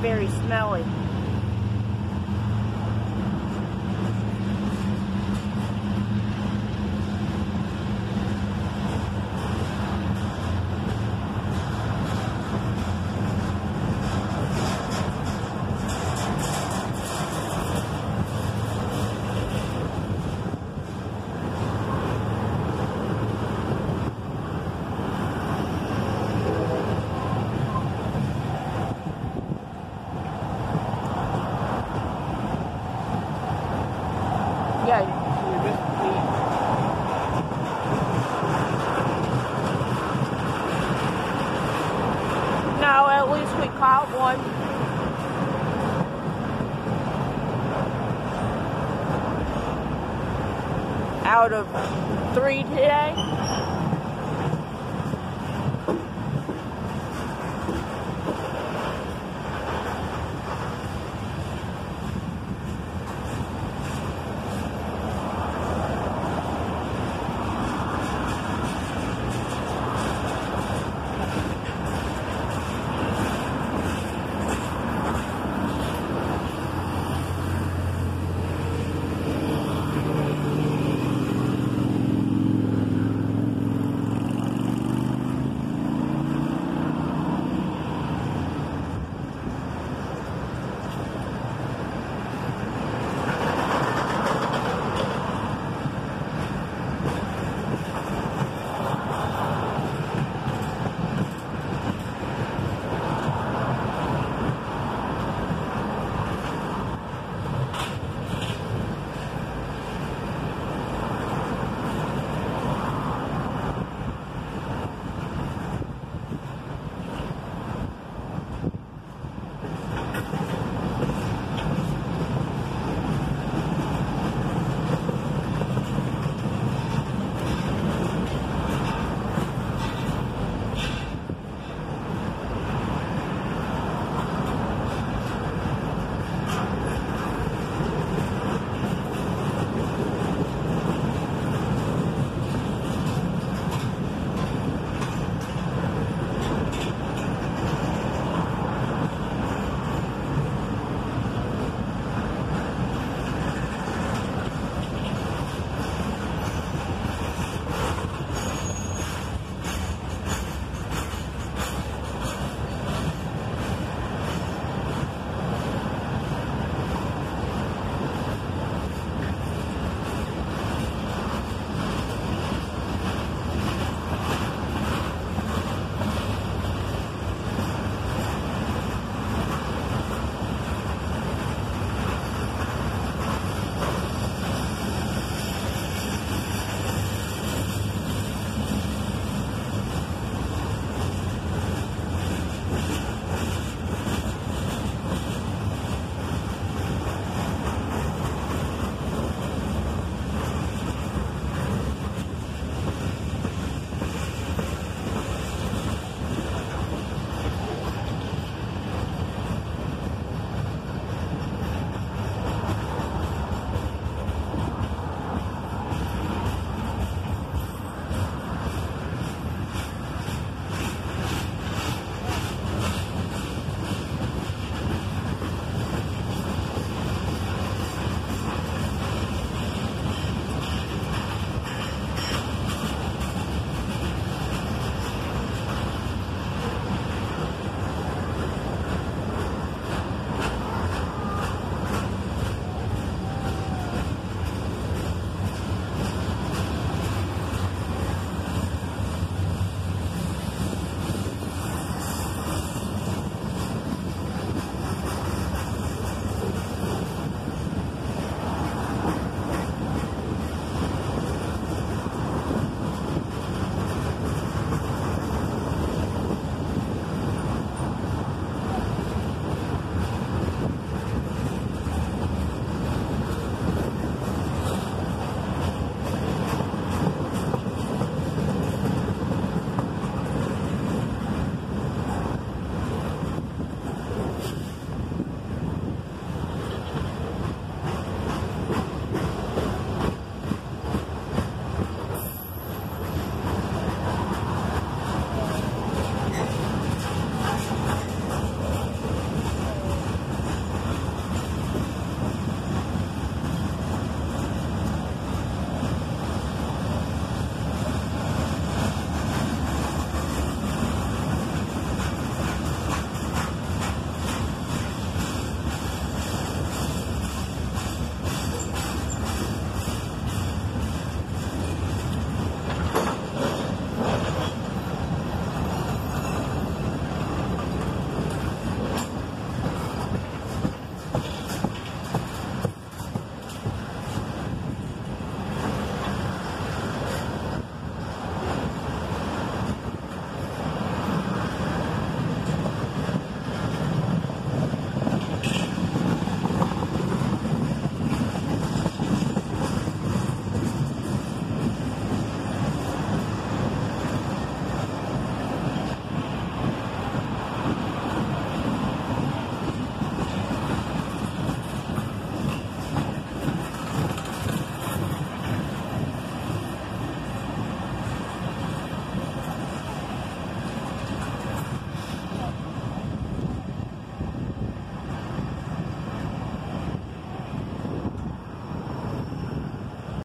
very smelly. Out of three today.